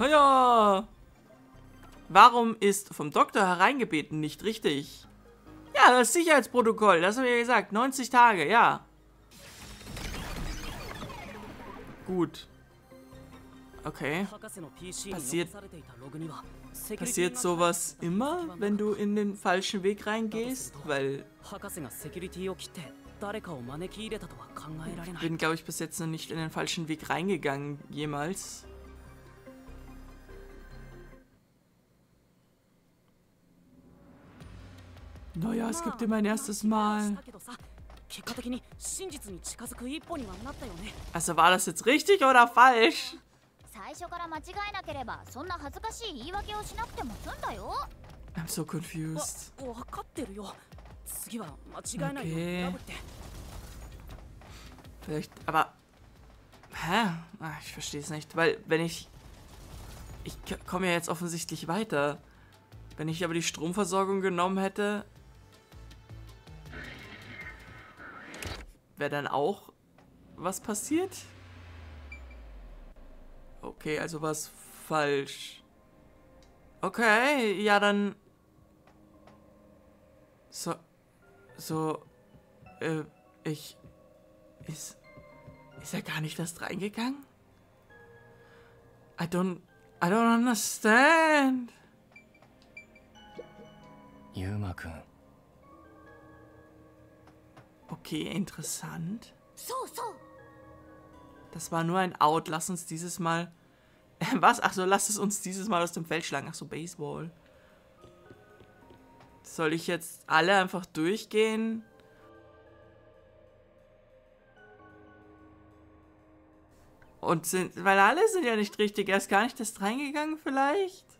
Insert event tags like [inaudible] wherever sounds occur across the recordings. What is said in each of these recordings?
Ja. Warum ist vom Doktor hereingebeten nicht richtig? Ja, das Sicherheitsprotokoll, das haben wir ja gesagt. 90 Tage, ja. Gut. Okay. Passiert, passiert sowas immer, wenn du in den falschen Weg reingehst? Weil ich bin, glaube ich, bis jetzt noch nicht in den falschen Weg reingegangen, jemals. Naja, es gibt dir mein erstes Mal. Also war das jetzt richtig oder falsch? I'm so confused. Okay. Vielleicht, aber... Hä? Ach, ich verstehe es nicht, weil wenn ich... Ich komme ja jetzt offensichtlich weiter. Wenn ich aber die Stromversorgung genommen hätte, wäre dann auch was passiert? Okay, also was falsch. Okay, ja dann... So... So... Äh, ich... Ist... Ist er gar nicht erst reingegangen? I don't... I don't understand. Yuma-kun. Okay, interessant. Das war nur ein Out. Lass uns dieses Mal... [laughs] Was? Ach so, lass es uns dieses Mal aus dem Feld schlagen. Ach so, Baseball. Soll ich jetzt alle einfach durchgehen? Und sind... Weil alle sind ja nicht richtig. Er ist gar nicht erst reingegangen vielleicht?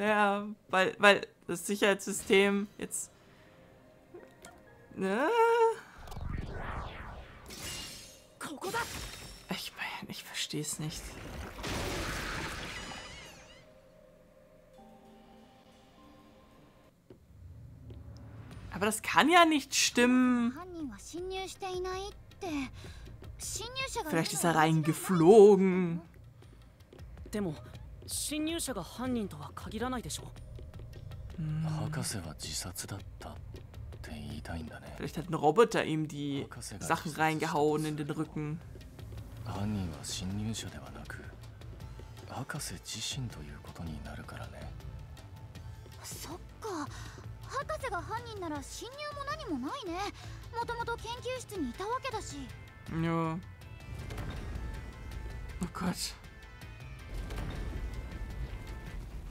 Naja, weil, weil das Sicherheitssystem jetzt... Ne? Ich meine, ich verstehe es nicht. Aber das kann ja nicht stimmen. Vielleicht ist er reingeflogen. 侵入者が犯人とは限らないでしょ博士は自殺だったって言いたいんだね。Vielleicht hat ein Roboter ihm die Sachen reingehauen in den Rücken 犯人は侵入者ではなく博士自身ということになるからね。そっか。博士が犯人なら侵入も何もないね。もともと研究室にいたわけだし。Ja. Oh Gott.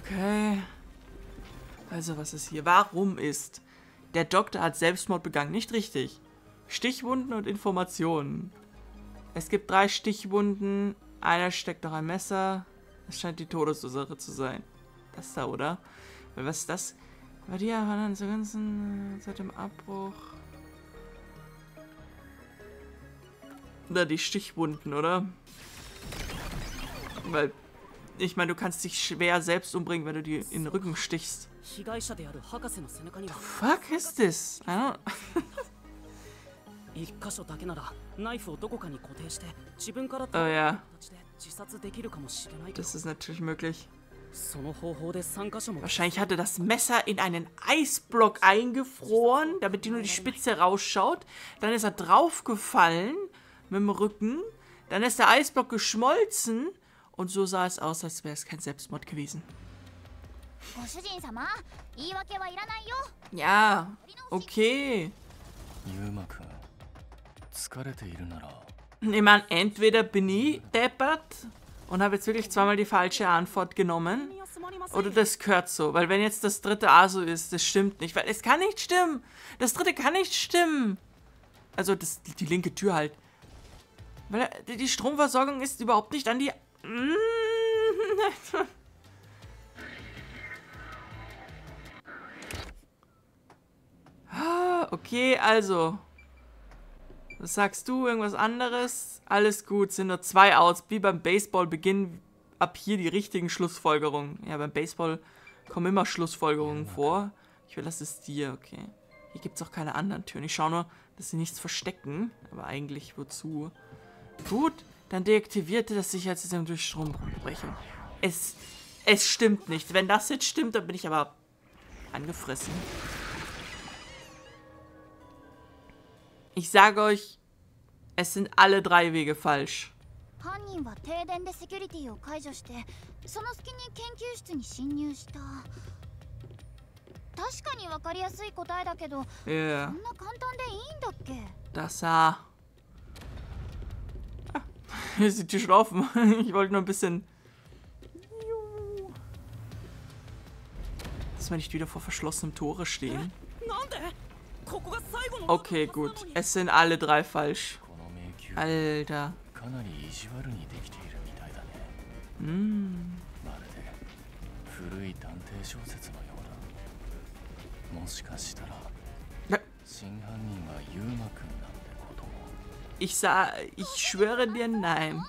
Okay. Also, was ist hier? Warum ist der Doktor hat Selbstmord begangen? Nicht richtig. Stichwunden und Informationen. Es gibt drei Stichwunden. Einer steckt noch ein Messer. Es scheint die Todesursache zu sein. Das da, oder? Was ist das? War die ja dann zur ganzen seit dem Abbruch. Oder die Stichwunden, oder? Weil ich meine, du kannst dich schwer selbst umbringen, wenn du dir in den Rücken stichst. The fuck is this? I don't... [laughs] oh ja. Das ist natürlich möglich. Wahrscheinlich hatte das Messer in einen Eisblock eingefroren, damit die nur die Spitze rausschaut. Dann ist er draufgefallen mit dem Rücken. Dann ist der Eisblock geschmolzen und so sah es aus, als wäre es kein Selbstmord gewesen. Ja, okay. Ich meine, entweder bin ich deppert und habe jetzt wirklich zweimal die falsche Antwort genommen. Oder das gehört so. Weil wenn jetzt das dritte A so ist, das stimmt nicht. Weil es kann nicht stimmen. Das dritte kann nicht stimmen. Also das, die linke Tür halt. Weil die Stromversorgung ist überhaupt nicht an die... [laughs] Ah, okay, also. Was sagst du? Irgendwas anderes? Alles gut, sind nur zwei Outs. Wie beim Baseball beginnen ab hier die richtigen Schlussfolgerungen. Ja, beim Baseball kommen immer Schlussfolgerungen vor. Ich will, das ist dir, okay. Hier gibt es auch keine anderen Türen. Ich schaue nur, dass sie nichts verstecken. Aber eigentlich wozu? Gut, dann deaktivierte das Sicherheitssystem durch Strombrechung. Es, es stimmt nicht. Wenn das jetzt stimmt, dann bin ich aber angefressen. Ich sage euch, es sind alle drei Wege falsch. 犯人は停電でセキュリティを解除してその隙に研究室に侵入した確かに分かりやすい答えだけど、yeah. そんな簡単でいいんだっけ Das sah. Hier ist die Tür schon offen. [laughs] Ich wollte nur ein bisschen. Dass wir nicht wieder vor verschlossenem Tore stehen. Okay, gut. Es sind alle drei falsch. Alter. Hm. Ich sah, ich schwöre dir nein.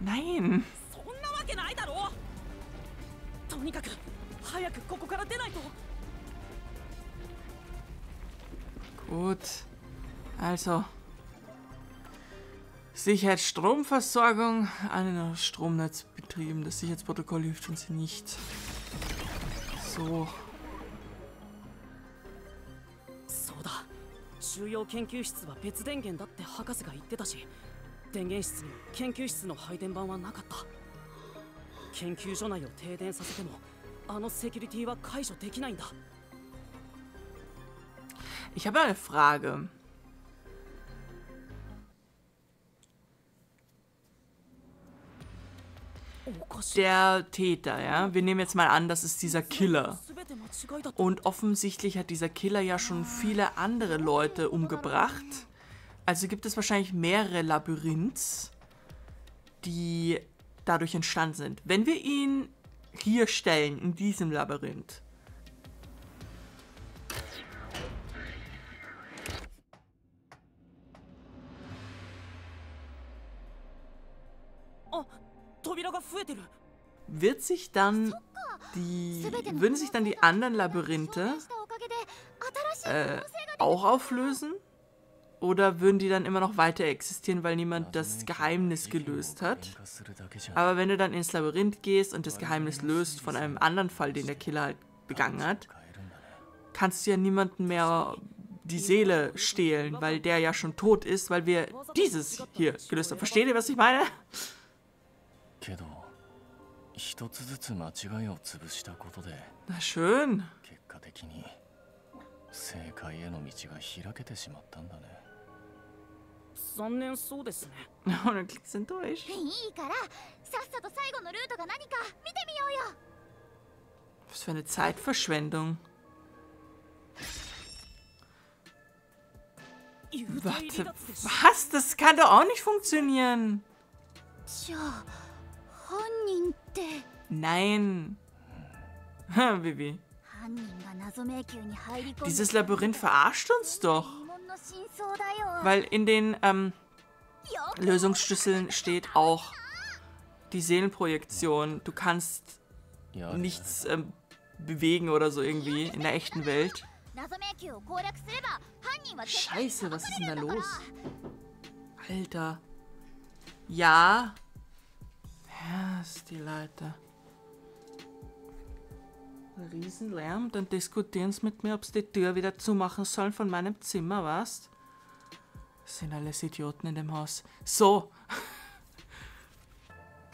Nein. Gut. Also. Sicherheitsstromversorgung an ein Stromnetz betrieben. Das Sicherheitsprotokoll hilft uns nicht. So. 重要研究室は別電源だって博士が言ってたし電源室に研究室の配電盤はなかった研究所内を停電させてもあのセキュリティは解除できないんだ Ich habe eine Frage. Der Täter, ja, wir nehmen jetzt mal an, das ist dieser Killer. Und offensichtlich hat dieser Killer ja schon viele andere Leute umgebracht. Also gibt es wahrscheinlich mehrere Labyrinths, die dadurch entstanden sind. Wenn wir ihn hier stellen, in diesem Labyrinth, wird sich dann die würden sich dann die anderen Labyrinthe äh, auch auflösen oder würden die dann immer noch weiter existieren, weil niemand das Geheimnis gelöst hat? Aber wenn du dann ins Labyrinth gehst und das Geheimnis löst von einem anderen Fall, den der Killer halt begangen hat, kannst du ja niemanden mehr die Seele stehlen, weil der ja schon tot ist, weil wir dieses hier gelöst haben. Versteht ihr, was ich meine? 一つずつ間違いを潰したことで結果的に正解への道が開けてしまったんだね残念そうですねいいからさっさと最後のルートが何か見てみようよ Was für eine Zeitverschwendung Warte, was? Das kann doch auch nicht funktionieren. Tja, Nein. Bibi. Dieses Labyrinth verarscht uns doch. Weil in den ähm, Lösungsschlüsseln steht auch die Seelenprojektion. Du kannst nichts ähm, bewegen oder so irgendwie in der echten Welt. Scheiße, was ist denn da los? Alter. Ja. Ja, ist die Leute. Riesenlärm, dann diskutieren sie mit mir, ob sie die Tür wieder zumachen sollen von meinem Zimmer, was? Sind alles Idioten in dem Haus. So. [laughs]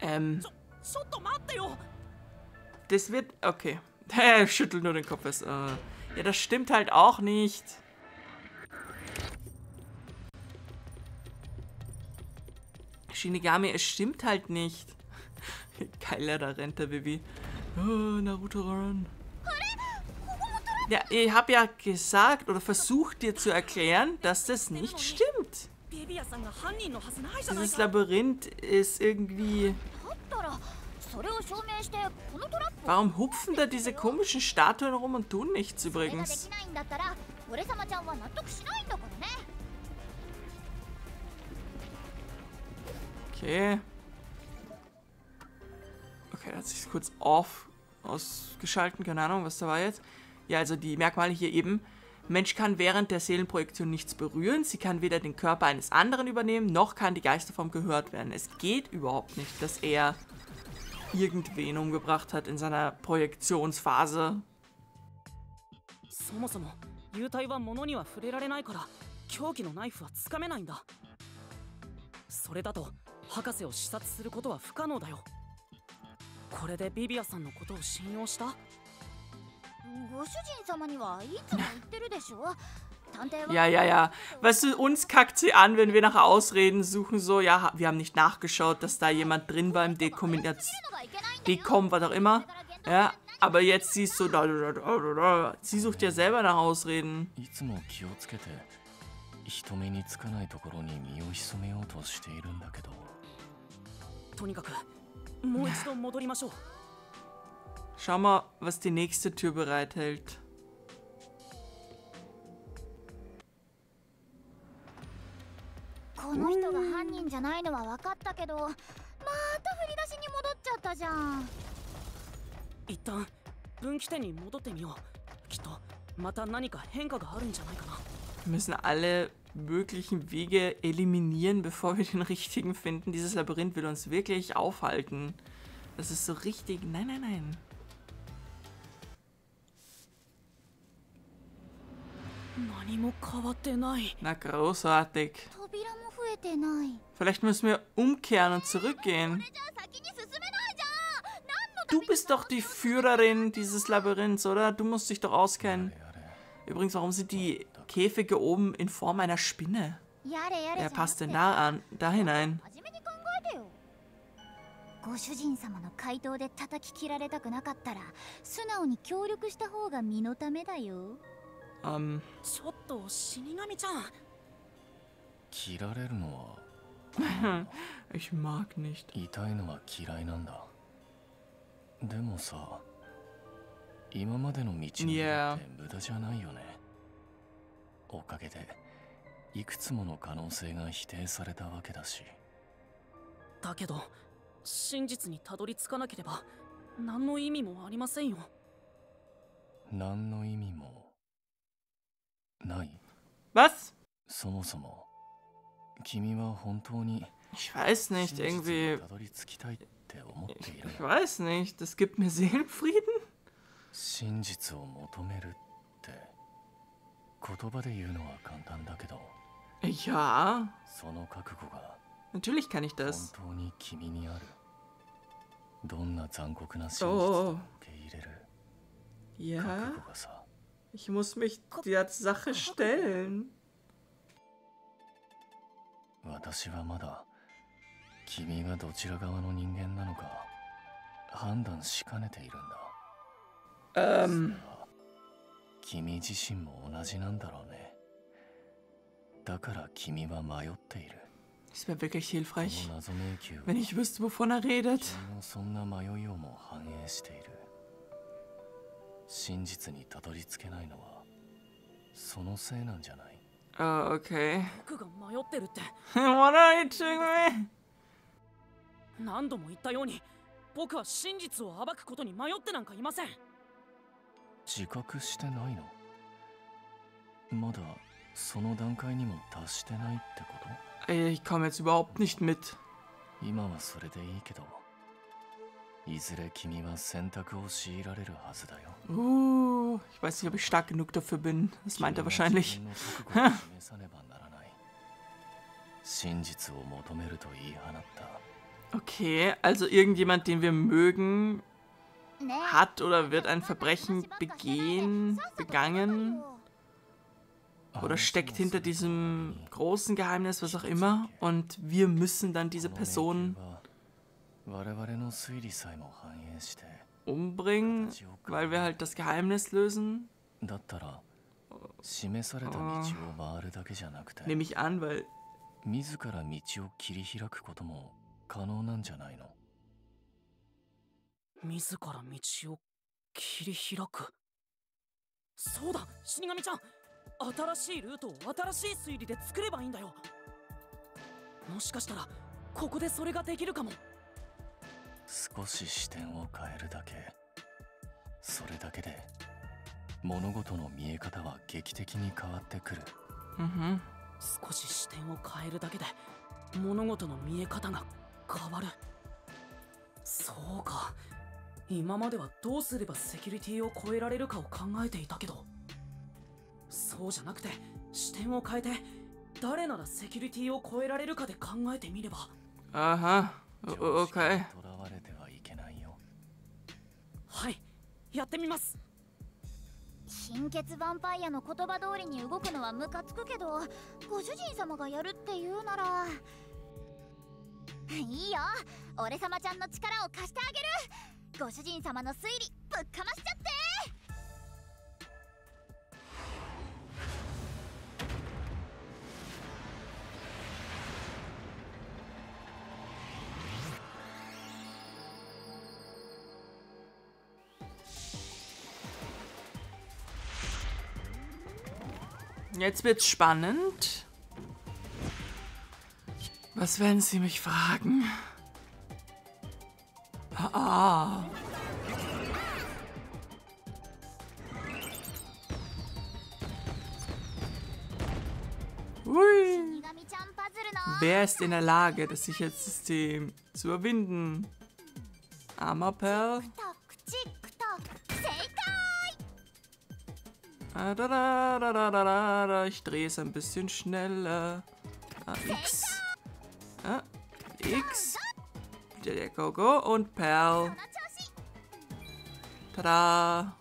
ähm. Das wird. Okay. [laughs] Schüttelt nur den Kopf. Äh, ja, das stimmt halt auch nicht. Shinigami, es stimmt halt nicht. Geiler, da rennt der Baby. Oh, Naruto Run. Ja, ich habe ja gesagt oder versucht dir zu erklären, dass das nicht stimmt. Dieses Labyrinth ist irgendwie... Warum hupfen da diese komischen Statuen rum und tun nichts übrigens? Okay. Okay, da hat sich kurz off ausgeschalten, keine Ahnung, was da war jetzt. Ja, also die Merkmale hier eben. Mensch kann während der Seelenprojektion nichts berühren. Sie kann weder den Körper eines anderen übernehmen, noch kann die Geisterform gehört werden. Es geht überhaupt nicht, dass er irgendwen umgebracht hat in seiner Projektionsphase. そもそも幽体は物には触れられないから凶器のナイフはつかめないんだそれだと 博士を視察することは不可能だよこれでビビアさんのことを信用したご主人様にはいつも言ってるでしょ Ja, ja, ja. Weißt du, uns kackt sie an, wenn wir nach Ausreden suchen, so, ja, wir haben nicht nachgeschaut, dass da jemand drin war im Dekombination. Dekom, was auch immer. Ja, aber jetzt siehst du, da, da, da, da, sie sucht ja selber nach Ausreden. 人目につかない とにかくもう一度戻りましょう Schau mal, was die nächste Tür bereithält. Wir müssen alle möglichen Wege eliminieren, bevor wir den richtigen finden. Dieses Labyrinth will uns wirklich aufhalten. Das ist so richtig... Nein, nein, nein. Na, großartig. Vielleicht müssen wir umkehren und zurückgehen. Du bist doch die Führerin dieses Labyrinths, oder? Du musst dich doch auskennen. Übrigens, warum sind die Käfige oben in Form einer Spinne? Wer passt denn da an, da hinein? ご主人様の回答で叩き切られたくなかったら素直に協力した方が身のためだよ。Um, ちょっと死神ちゃん。切られるのは Ich mag nicht. 痛いのは嫌いなんだ。でもさ、今までの道のりって無駄じゃないよね。 おかげでいくつもの可能性が否定されたわけだしだけど真実にたどり着かなければ何の意味もありませんよ何の意味もない Was? そもそも君は本当に Ich weiß nicht, irgendwie. Ich weiß nicht, das gibt mir Seelenfrieden? 言葉で言うのは簡単だけど Ja. その覚悟が Natürlich kann ich das. 本当に君にあるどんな残酷な真実を受け入れる Ja. Ich muss mich der Sache stellen. 私はまだ君がどちら側の人間なのか判断しかねているんだ。Ähm. 君自身も同じなんだろうね。だから君は迷っている。Es wäre wirklich hilfreich, wenn ich wüsste, wovon er redet. そんな迷いをも反映している。真実にたどり着けないのはそのせいなんじゃない？Oh, okay. 僕が迷ってるって。What are you doing? 何度も言ったように、僕は真実を暴くことに迷ってなんかいません。自覚してないのまだその段階にも達してないってこと Ich komme jetzt überhaupt nicht mit. 今はそれでいいけど、いずれ君は選択を強いられるはずだよ。Uh, ich weiß nicht, ob ich stark genug dafür bin. Das meint er wahrscheinlich. 真実を求めると言い放った。Okay, [laughs] also irgendjemand, den wir mögen, hat oder wird ein Verbrechen begehen, begangen oder steckt hinter diesem großen Geheimnis, was auch immer, und wir müssen dann diese Person umbringen, weil wir halt das Geheimnis lösen. だったら示された道を回るだけじゃなくて nehme ich an, weil 自ら道を切り開くことも可能なんじゃないの 自ら道を切り開く。そうだ死神ちゃん。新しいルートを新しい推理で作ればいいんだよ。もしかしたらここでそれができるかも。少し視点を変えるだけ。それだけで物事の見え方は劇的に変わってくる、うん少し視点を変えるだけで物事の見え方が変わる。そうか今まではどうすればセキュリティを超えられるかを考えていたけど。そうじゃなくて視点を変えて誰ならセキュリティを超えられるかで考えてみれば。あは OK はいやってみます。貧血ヴァンパイアの言葉通りに動くのはムカつくけどご主人様がやるって言うなら。いいよ俺様ちゃんの力を貸してあげるご主人様の推理ぶっかましちゃって Jetzt wird's spannend. Was werden Sie mich fragen? Ah. Hui. Wer ist in der Lage, das Sicherheitssystem zu überwinden? Armer Perl? Ah. Ich drehe es ein bisschen schneller. Ah, X. Ah, X. Der Gogo und Perl. Tada.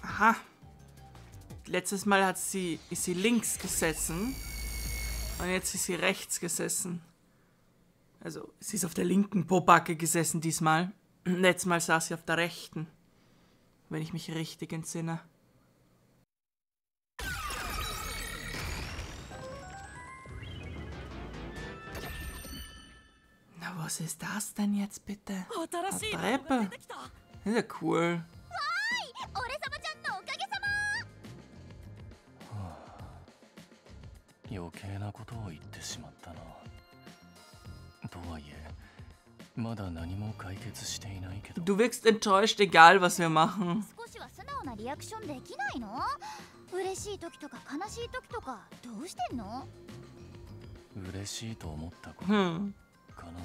Aha. Letztes Mal hat sie, ist sie links gesessen. Und jetzt ist sie rechts gesessen. Also, sie ist auf der linken Pobacke gesessen diesmal. [clears throat] Letztes Mal saß sie auf der rechten. Wenn ich mich richtig entsinne. Na, was ist das denn jetzt bitte? Oh, Eine Treppe. Das ist ja cool. 余計なことを言ってしまったなとはいえまだ何も解決していないけど Du wirkst [sighs] enttäuscht, egal was wir machen 少しは素直なリアクションできないの嬉しい時とか悲しい時とかどうしてんの嬉しいと思ったこと、hm.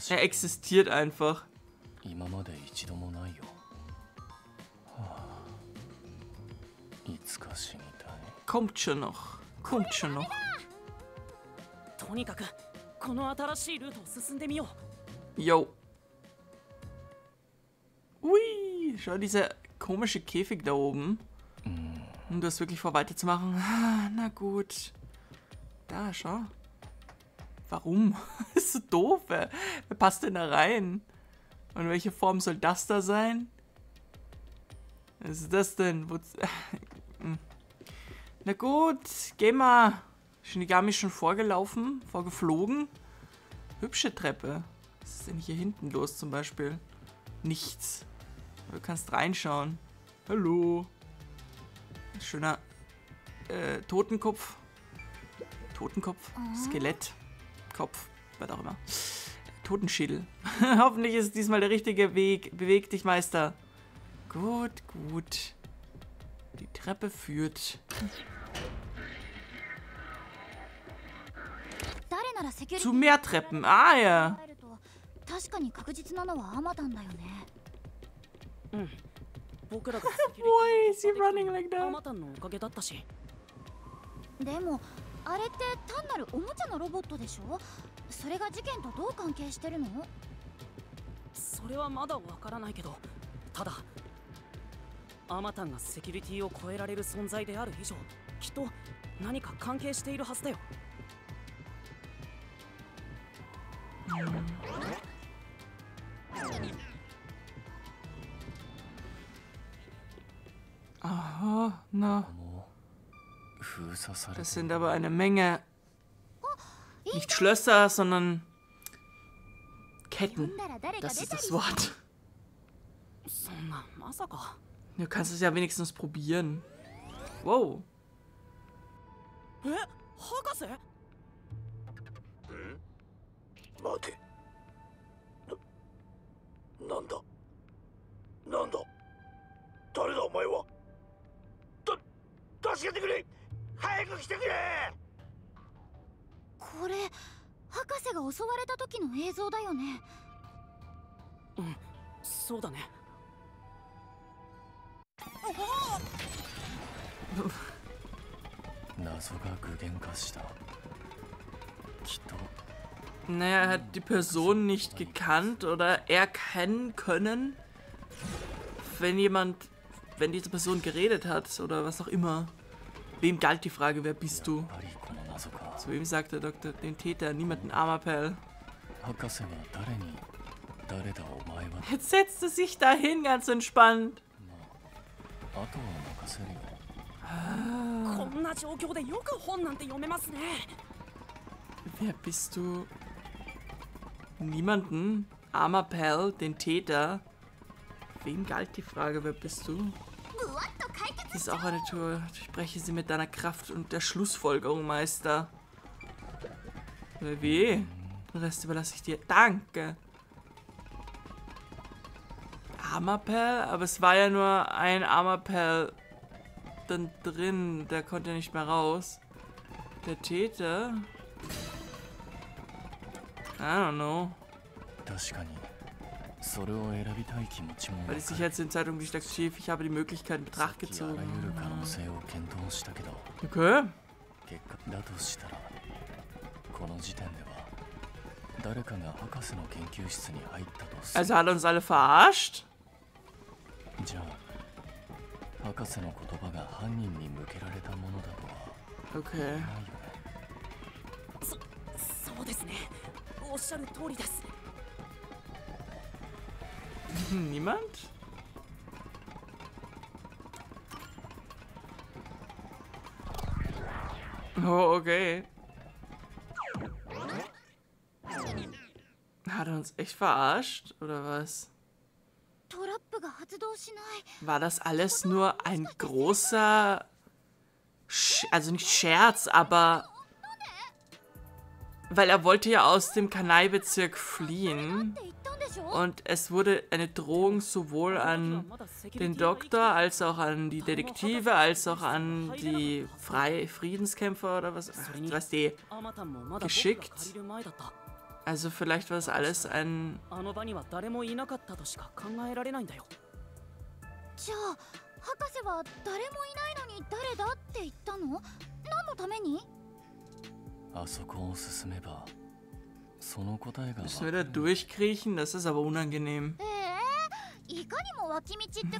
er existiert einfach. Kommt schon noch. Kommt schon noch. Yo. Ui, schau dieser komische Käfig da oben. Mm. Um das wirklich vor weiterzumachen. Ah, na gut. Da, schau. Warum? [laughs] ist so doof, ey. Wer passt denn da rein? Und welche Form soll das da sein? Was ist das denn? Wo [laughs] na gut, geh mal. Shinigami ist schon vorgelaufen, vorgeflogen. Hübsche Treppe. Was ist denn hier hinten los zum Beispiel? Nichts. Du kannst reinschauen. Hallo. Schöner äh, Totenkopf. Totenkopf. Skelett. Kopf, was auch immer. Totenschädel. [laughs] Hoffentlich ist es diesmal der richtige Weg. Beweg dich, Meister. Gut, gut. Die Treppe führt. Zu mehr Treppen. Ah, ja. Hm. Why is he running like that? あれって単なるおもちゃのロボットでしょ？それが事件とどう関係してるの？それはまだわからないけどただアマタンがセキュリティを超えられる存在である以上きっと何か関係しているはずだよ Das sind aber eine Menge. Nicht Schlösser, sondern Ketten. Das ist das Wort. Du kannst es ja wenigstens probieren. Wow. Warte. なんだなんだ誰だお前はた助けてくれ 早く来てくれこれ博士が襲われた時の映像だよねうんそうだね謎が具現化したきっと Naja, er hat die Person nicht gekannt oder erkennen können, wenn jemand, wenn diese Person geredet hat oder was auch immer. Wem galt die Frage, wer bist du? Zu wem sagt der Doktor, den Täter, niemanden Amapel. Jetzt setzt er sich dahin, ganz entspannt. Ah. Wer bist du? Niemanden? Armer Pal, den Täter? Wem galt die Frage, wer bist du? Das ist auch eine Tour. Spreche sie mit deiner Kraft und der Schlussfolgerung, Meister. Wie? Den Rest überlasse ich dir. Danke. Armerpel? Aber es war ja nur ein Armerpel dann drin. Der konnte nicht mehr raus. Der Täter? I don't know. Weil die Sicherheitszeitung die steckt schief, ich habe die Möglichkeit in Betracht gezogen. Okay. Also hat er uns alle verarscht? Okay. そうですねおっしゃる通りです Niemand? Oh, okay. Hat er uns echt verarscht, oder was? War das alles nur ein großer... Sch also nicht Scherz, aber weil er wollte ja aus dem Kanai-Bezirk fliehen. Und es wurde eine Drohung sowohl an den Doktor, als auch an die Detektive, als auch an die Fre Friedenskämpfer oder was, was die geschickt. Also vielleicht war es alles ein... その答えが。[laughs] [laughs]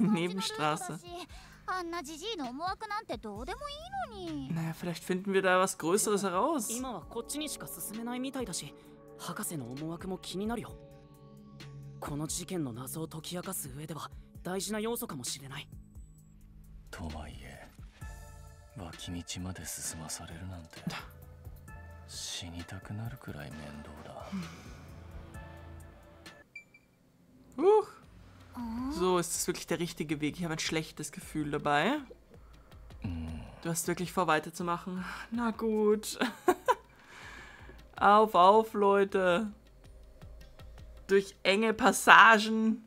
なんで。しか進め、死にたくなるくらい面倒だ。Huch. So, ist es wirklich der richtige Weg? Ich habe ein schlechtes Gefühl dabei. Du hast wirklich vor, weiterzumachen. Na gut. [laughs] auf, auf, Leute. Durch enge Passagen.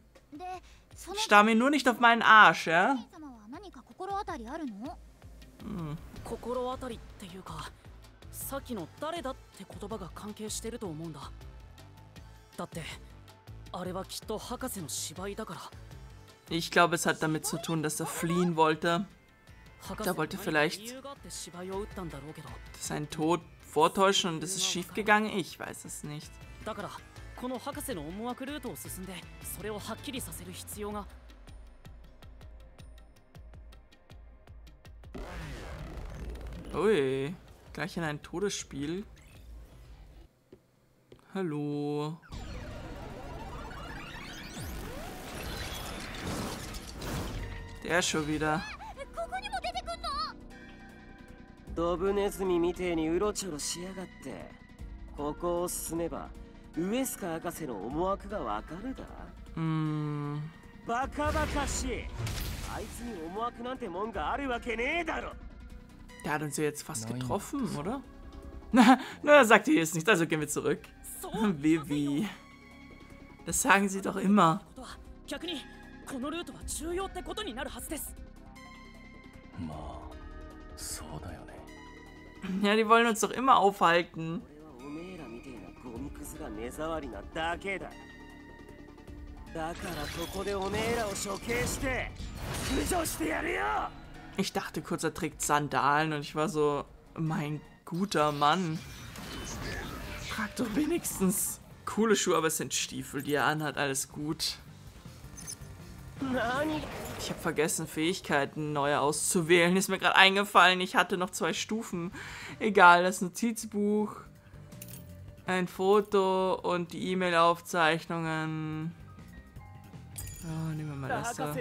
Starr mir nur nicht auf meinen Arsch, ja? Hm. さっきの誰だって言葉が関係してると思うんだだってあれはきっと博士の芝居だから Ich glaube, es hat damit zu tun, dass er fliehen wollte. Er wollte vielleicht seinen Tod vortäuschen und es ist schief gegangen. Ich weiß es nicht. だからこの博士の思惑ルートを進んでそれをはっきりさせる必要が Ui. Gleich in ein Todesspiel. Hallo. Der schon wieder. ドブネズミみてえにうろちょろしやがってここを進めばウエスカ博士の思惑がわかるだうんバカバカしいあいつに思惑なんてもんがあるわけねえだろ der hat uns ja jetzt fast getroffen, oder? Na, [laughs] na, sagt ihr jetzt nicht, also gehen wir zurück. Vivi. [laughs] Das sagen sie doch immer. [laughs] Ja, die wollen uns doch immer aufhalten. Ich dachte kurz, er trägt Sandalen und ich war so, mein guter Mann. Trag doch wenigstens coole Schuhe, aber es sind Stiefel, die er anhat, alles gut. Ich habe vergessen, Fähigkeiten neu auszuwählen. Ist mir gerade eingefallen. Ich hatte noch zwei Stufen. Egal, das Notizbuch, ein Foto und die E-Mail-Aufzeichnungen. Oh, nehmen wir mal das da.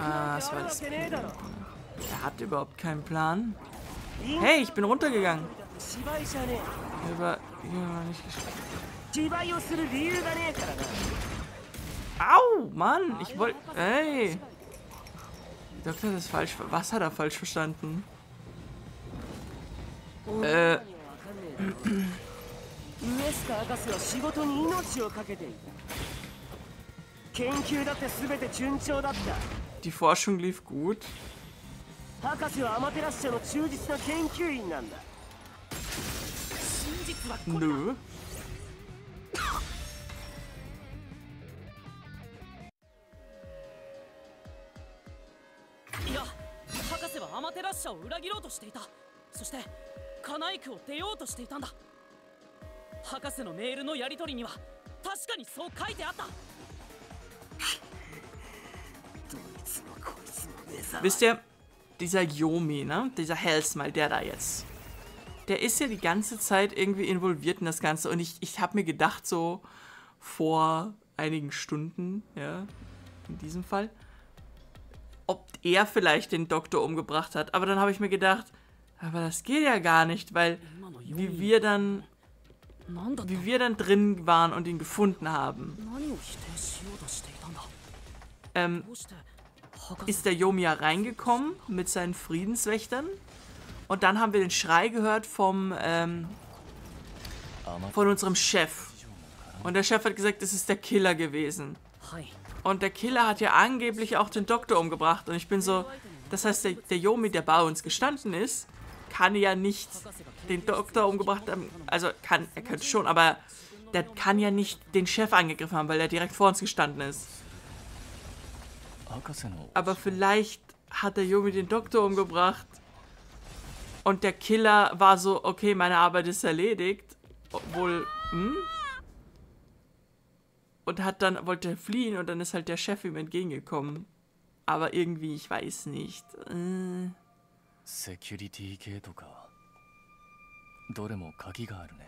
Ah, das war das. Er hat überhaupt keinen Plan. Hey, ich bin runtergegangen. Über. Ja, nicht Au, Mann, ich wollte. Hey. Doktor, das ist falsch. Was hat er falsch verstanden? Äh. Die Forschung lief gut. 博士はアマテラス社の忠実な研究員なんだ真実はこれ Nö. Ja, 博士はアマテラス社を裏切ろうとしていたそしてカナイクを出ようとしていたんだ博士のメールのやり取りには確かにそう書いてあった Wisst ihr, dieser Yomi, ne? Dieser Hellsmile, der da jetzt. Der ist ja die ganze Zeit irgendwie involviert in das Ganze. Und ich, ich habe mir gedacht, so vor einigen Stunden, ja, in diesem Fall, ob er vielleicht den Doktor umgebracht hat. Aber dann habe ich mir gedacht, aber das geht ja gar nicht, weil wie wir dann wie wir dann drin waren und ihn gefunden haben. Ähm, ist der Yomi ja reingekommen mit seinen Friedenswächtern. Und dann haben wir den Schrei gehört vom, ähm, von unserem Chef. Und der Chef hat gesagt, es ist der Killer gewesen. Und der Killer hat ja angeblich auch den Doktor umgebracht. Und ich bin so, das heißt, der, der Yomi, der bei uns gestanden ist, kann ja nicht den Doktor umgebracht haben. Also kann, er könnte schon, aber der kann ja nicht den Chef angegriffen haben, weil er direkt vor uns gestanden ist. Aber vielleicht hat der Yomi den Doktor umgebracht. Und der Killer war so, okay, meine Arbeit ist erledigt. Obwohl, hm? Und hat dann, wollte fliehen und dann ist halt der Chef ihm entgegengekommen. Aber irgendwie, ich weiß nicht. Äh. セキュリティ系とかどれも鍵があるね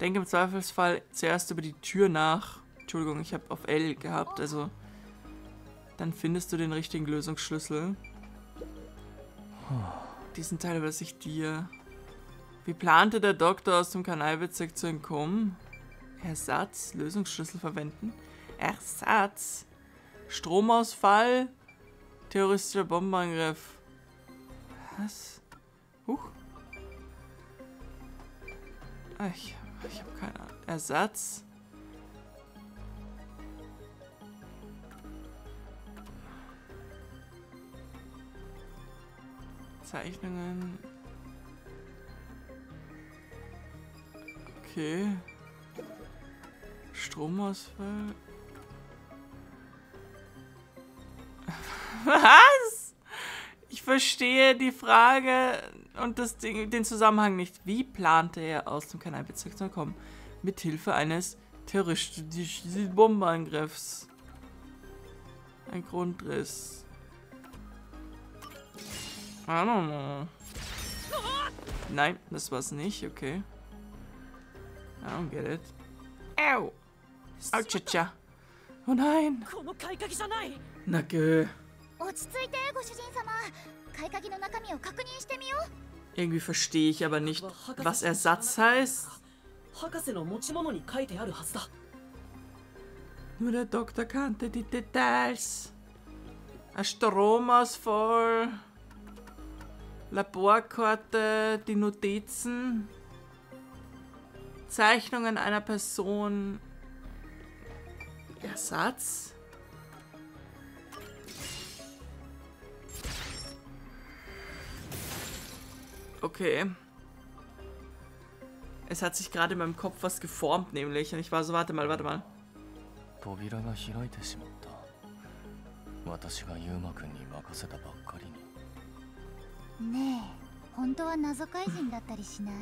Denke im Zweifelsfall zuerst über die Tür nach. Entschuldigung, ich habe auf L gehabt, also... Dann findest du den richtigen Lösungsschlüssel. Diesen Teil überlasse ich dir. Wie plante der Doktor aus dem Kanalbezirk zu entkommen? Ersatz, Lösungsschlüssel verwenden. Ersatz. Stromausfall. Terroristischer Bombenangriff. Was? Huch. Ah, ich, habe keine Ahnung. Ersatz. Zeichnungen. Okay. Stromausfall. [laughs] Verstehe die Frage und das Ding, den Zusammenhang nicht. Wie plante er aus dem Kanalbezirk zu kommen? Mithilfe eines terroristischen Bombenangriffs. Ein Grundriss. I don't know. Nein, das war's nicht, okay. I don't get it. Au! Au, tja, tja. Oh nein! Na geh. Irgendwie verstehe ich aber nicht, was Ersatz heißt. Nur der Doktor kannte die Details. Ein Stromausfall. Laborkarte, die Notizen. Zeichnungen einer Person. Ersatz? Okay. Es hat sich gerade in meinem Kopf was geformt, nämlich. Und ich war so, warte mal, warte mal. 扉が開いてしまった私がユーマくんに任せたばっかりにねえ本当は謎怪人だったりしない